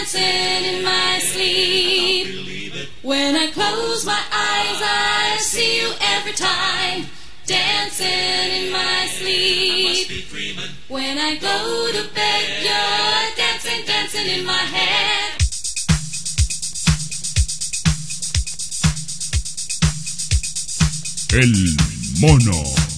dancing in my sleep. When I close my eyes, I see you every time. Dancing in my sleep. When I go to bed, you're dancing, dancing in my head. El mono.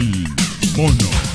El mono.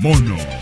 Mono.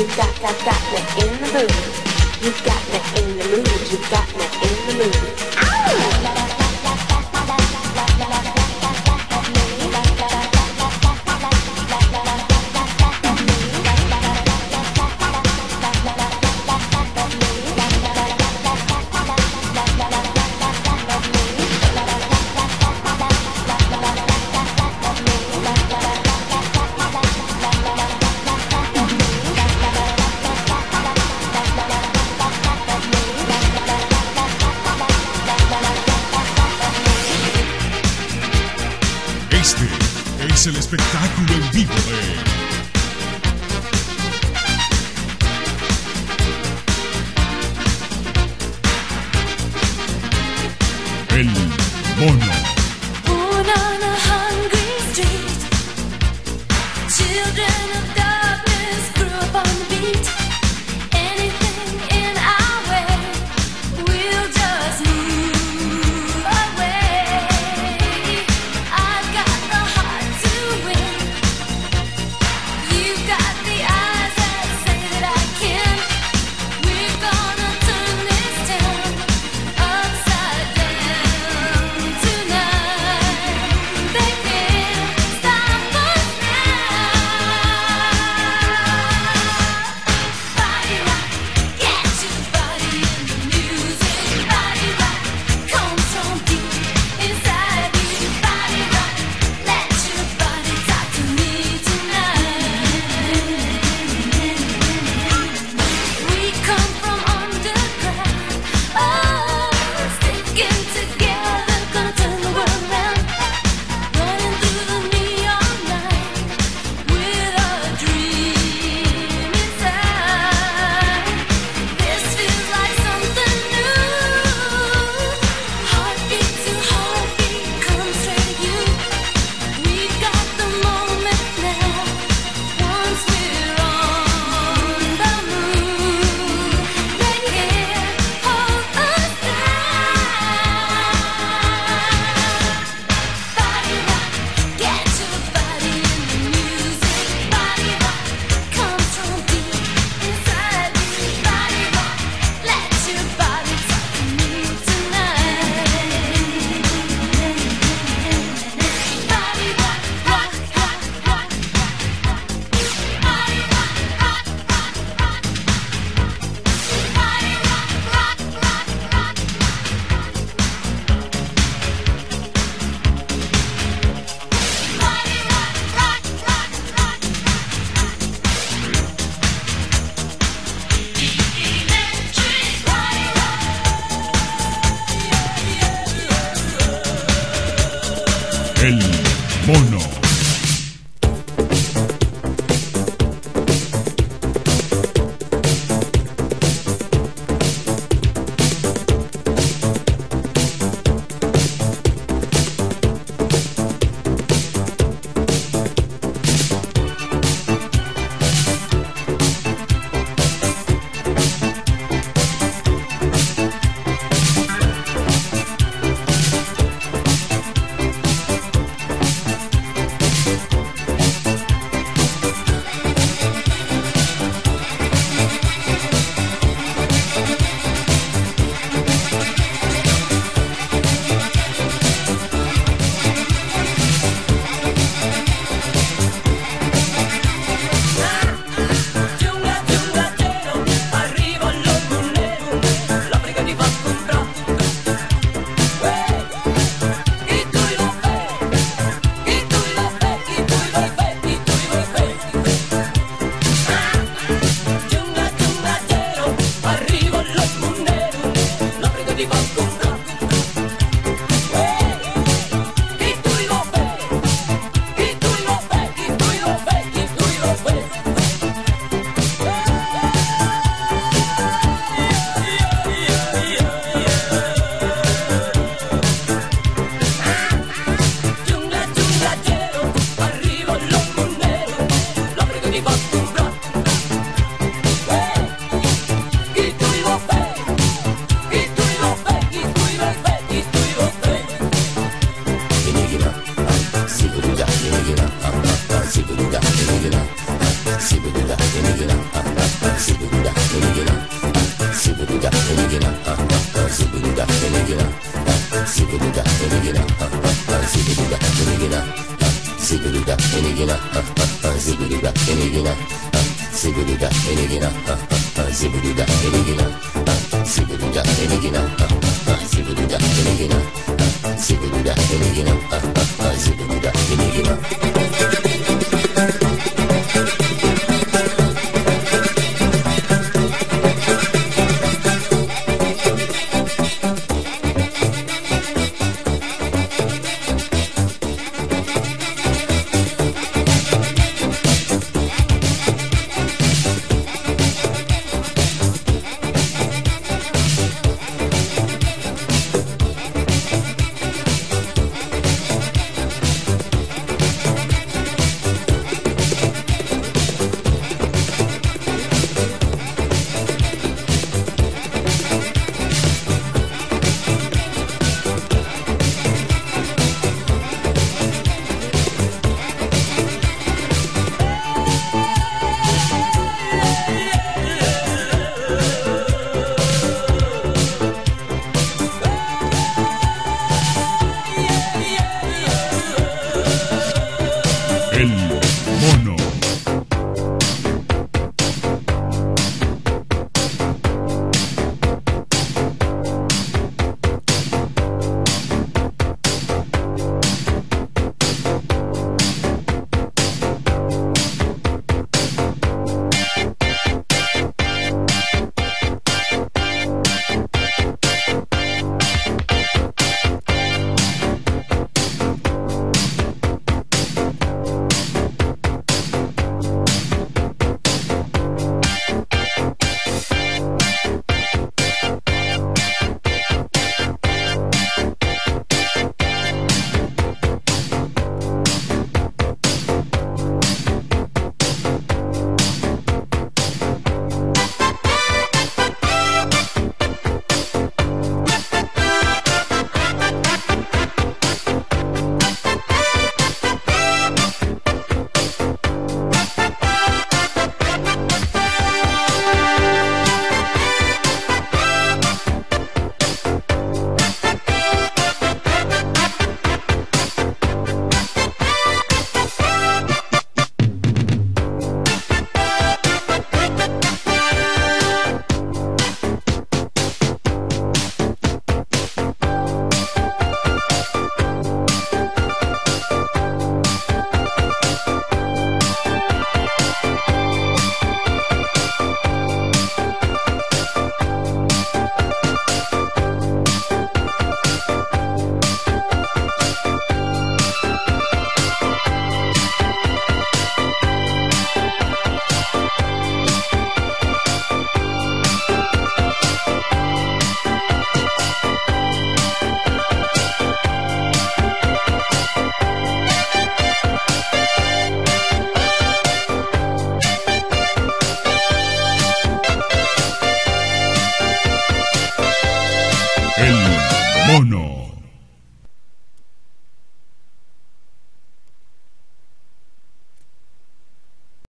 you got, got, got me in the mood. Este es el espectáculo en vivo de... El Mono. El mono.